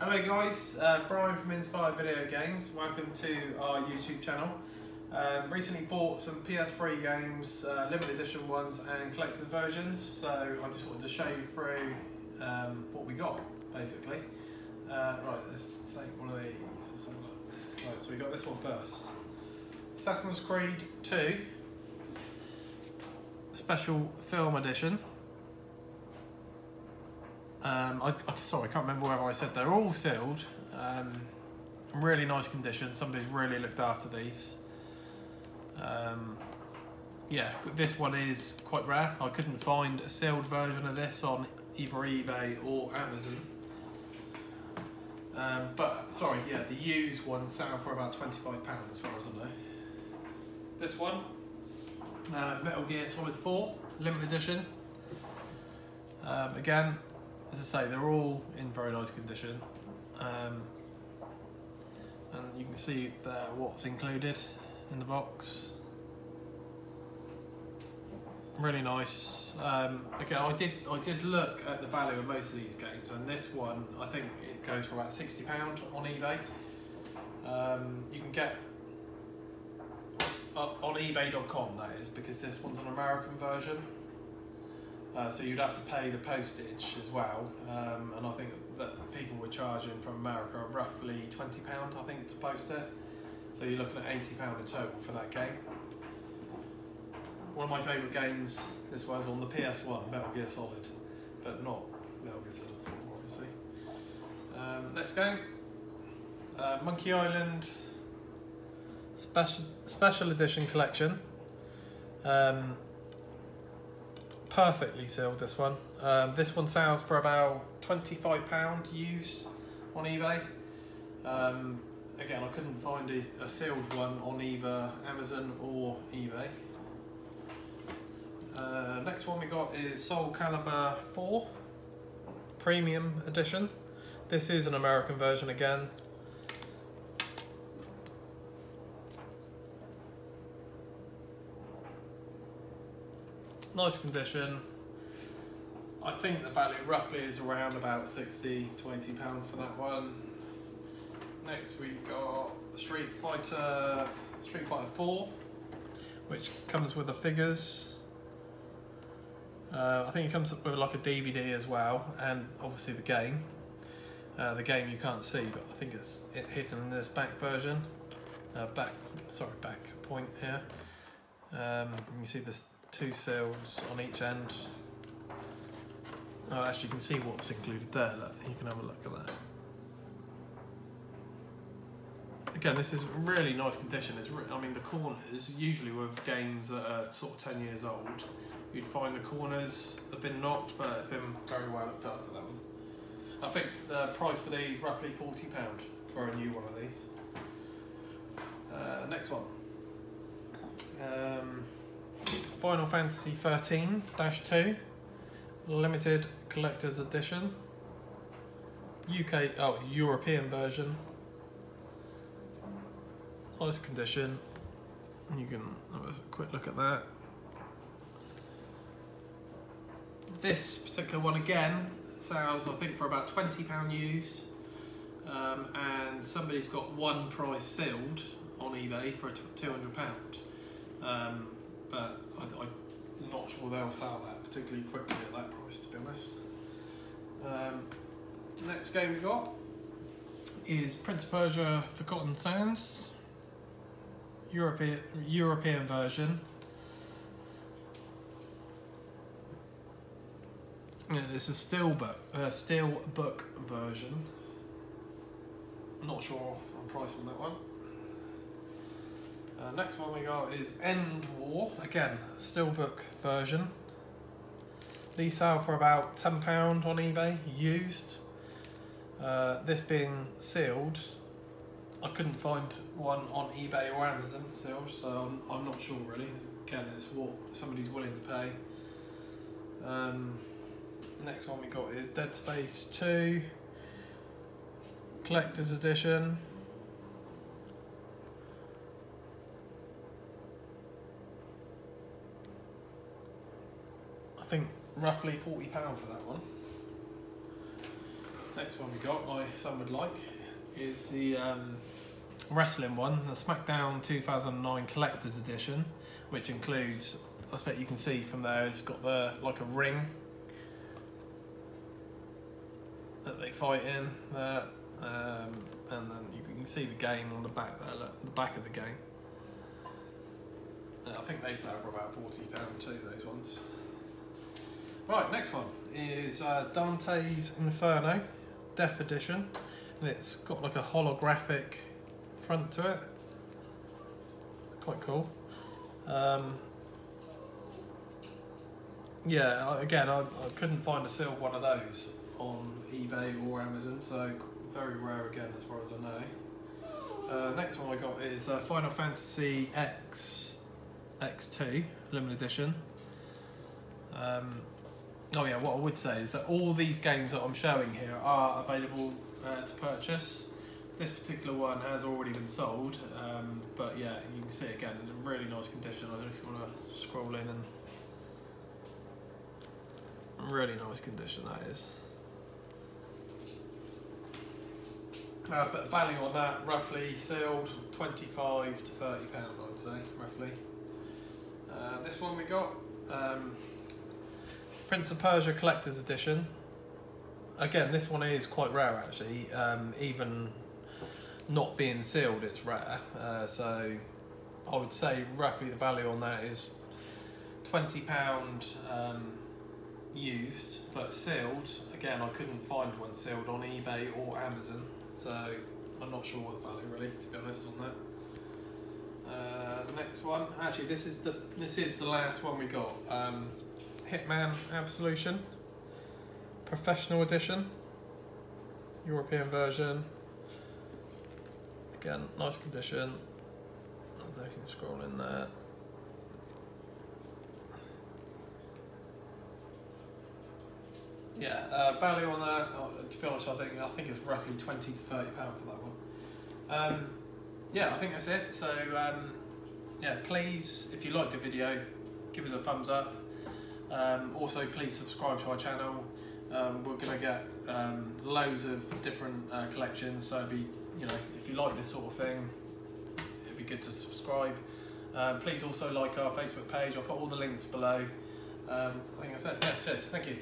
Hello guys, uh, Brian from InSpire Video Games. Welcome to our YouTube channel. Um, recently bought some PS3 games, uh, limited edition ones and collector's versions. So I just wanted to show you through um, what we got, basically. Uh, right, let's take one of these. Let's have a look. Right, so we got this one first. Assassin's Creed 2 Special Film Edition. Um, I, I, sorry, I can't remember whether I said they're all sealed. Um, really nice condition. Somebody's really looked after these. Um, yeah, this one is quite rare. I couldn't find a sealed version of this on either eBay or Amazon. Um, but sorry, yeah, the used ones sell for about twenty-five pounds, as far as I know. This one, uh, Metal Gear Solid Four, limited edition. Um, again, as I say, they're all in very nice condition. Um, and you can see there what's included in the box. Really nice. Um, again, I did I did look at the value of most of these games, and this one I think it goes for about sixty pound on eBay. Um, you can get on eBay.com that is because this one's an American version. Uh, so you'd have to pay the postage as well, um, and I think that people were charging from America roughly twenty pound, I think, to post it. So you're looking at eighty pound a total for that game. One of my favourite games. This was on the PS1, Metal Gear Solid, but not Metal Gear Solid 4, obviously. Um, next game, uh, Monkey Island Special Special Edition Collection. Um, perfectly sealed this one. Um, this one sells for about £25 used on eBay. Um, again, I couldn't find a, a, sealed one on either Amazon or eBay. Uh, next one we got is Soul Calibur 4 Premium Edition. This is an American version again. Nice condition. I think the value roughly is around about 60 to 80 pound for that one. Next we've got Street Fighter Street Fighter 4 which comes with the figures. Uh, I think it comes with like a DVD as well and obviously the game. Uh, the game you can't see but I think it's it hidden in this back version. Uh, back, sorry, back point here. Um, you can see this two seals on each end. Oh, actually you can see what's included there, look, you can have a look at that. Again, this is really nice condition. It's I mean, the corners, usually with games that are sort of 10 years old, you'd find the corners have been knocked, but it's been very well looked after that one. I think the price for these roughly £40 for a new one of these. Uh, next one. Um, Final Fantasy 13-2 limited collector's edition UK oh European version. Nice condition. You can have a quick look at that. This particular one again sells I think for about £20 used. Um, and somebody's got one price sealed on eBay for £200 um, but I, am not sure they'll sell that particularly quickly at that price, to be honest. Um, next game we've got is Prince of Persia Forgotten Sands, European European version. Yeah, it's a steel book, uh, steel book version. Not sure on price on that one. Uh, next one we got is End War, again, steelbook version. These sell for about £10 on eBay, used. Uh, this being sealed, I couldn't find one on eBay or Amazon sealed, so I'm, I'm not sure really. Again, it's what somebody's willing to pay. Um, next one we got is Dead Space 2, Collector's Edition. Think roughly £40 for that one. Next one we got, like some would like, is the um, wrestling one, the SmackDown 2009 Collector's Edition, which includes, I expect you can see from there, it's got the like a ring that they fight in there, um, and then you can see the game on the back there, look, the back of the game. Uh, I think they sell for about forty pound too. Those ones. Right, next one is uh, Dante's Inferno, Death Edition, and it's got like a holographic front to it. Quite cool. Um, yeah, again, I, I couldn't find a sealed one of those on eBay or Amazon, so very rare again as far as I know. Uh, next one I got is uh, Final Fantasy X X2 limited edition. Um, oh yeah, what I would say is that all these games that I'm showing here are available uh, to purchase. This particular one has already been sold, um, but yeah, you can see it again in really nice condition. I don't know if you want to scroll in and really nice condition that is. Uh, but value on that roughly sealed 25 to 30 pound I would say roughly. Uh, this one we got um, Prince of Persia Collector's Edition. Again, this one is quite rare actually. Um, even not being sealed, it's rare. Uh, so I would say roughly the value on that is twenty pound um, used, but sealed. Again, I couldn't find one sealed on eBay or Amazon, so I'm not sure what the value really, to be honest, on that. Uh, the next one, actually, this is the this is the last one we got. Um, Hitman Absolution, Professional Edition, European version. Again, nice condition. I don't know if you can scroll in there. Yeah, uh, value on that. oh, to be honest, I think I think it's roughly twenty to thirty pound for that one. Um, yeah, I think that's it. So um, yeah, please, if you liked the video, give us a thumbs up. Um, also, please subscribe to our channel. Um, we're gonna get um, loads of different uh, collections. So be you know, if you like this sort of thing, it'd be good to subscribe. Um, please also like our Facebook page. I'll put all the links below. Um, I think that's it. Yeah, cheers. Thank you.